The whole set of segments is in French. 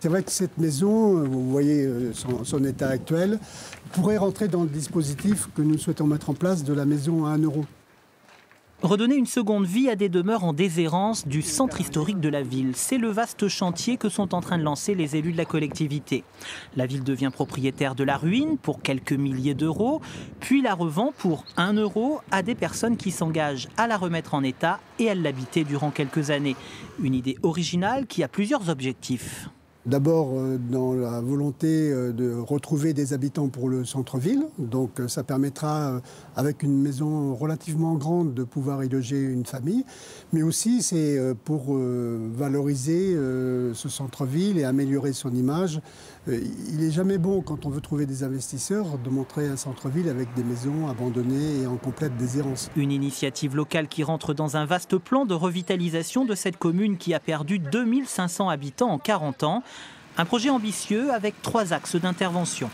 C'est vrai que cette maison, euh, vous voyez euh, son, son, état actuel, pourrait rentrer dans le dispositif que nous souhaitons mettre en place de la maison à 1 euro. Redonner une seconde vie à des demeures en déshérence du centre historique de la ville, c'est le vaste chantier que sont en train de lancer les élus de la collectivité. La ville devient propriétaire de la ruine pour quelques milliers d'euros, puis la revend pour 1 euro à des personnes qui s'engagent à la remettre en état et à l'habiter durant quelques années. Une idée originale qui a plusieurs objectifs. D'abord euh, dans la volonté euh, de retrouver des habitants pour le centre-ville. Donc euh, ça permettra, avec une maison relativement grande, de pouvoir y loger une famille. Mais aussi c'est pour valoriser ce centre-ville et améliorer son image. Il n'est jamais bon, quand on veut trouver des investisseurs, de montrer un centre-ville avec des maisons abandonnées et en complète déshérence. Une initiative locale qui rentre dans un vaste plan de revitalisation de cette commune qui a perdu 2500 habitants en 40 ans. Un projet ambitieux avec trois axes d'intervention.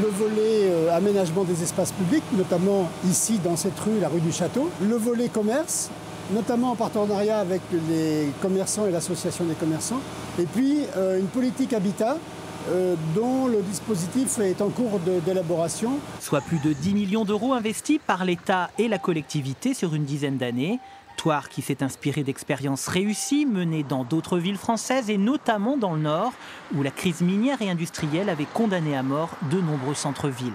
Le volet euh, aménagement des espaces publics, notamment ici dans cette rue, la rue du Château. Le volet commerce, notamment en partenariat avec les commerçants et l'association des commerçants. Et puis euh, une politique habitat euh, dont le dispositif est en cours d'élaboration. Soit plus de 10 millions d'euros investis par l'État et la collectivité sur une dizaine d'années. Qui s'est inspiré d'expériences réussies menées dans d'autres villes françaises et notamment dans le Nord, où la crise minière et industrielle avait condamné à mort de nombreux centres-villes.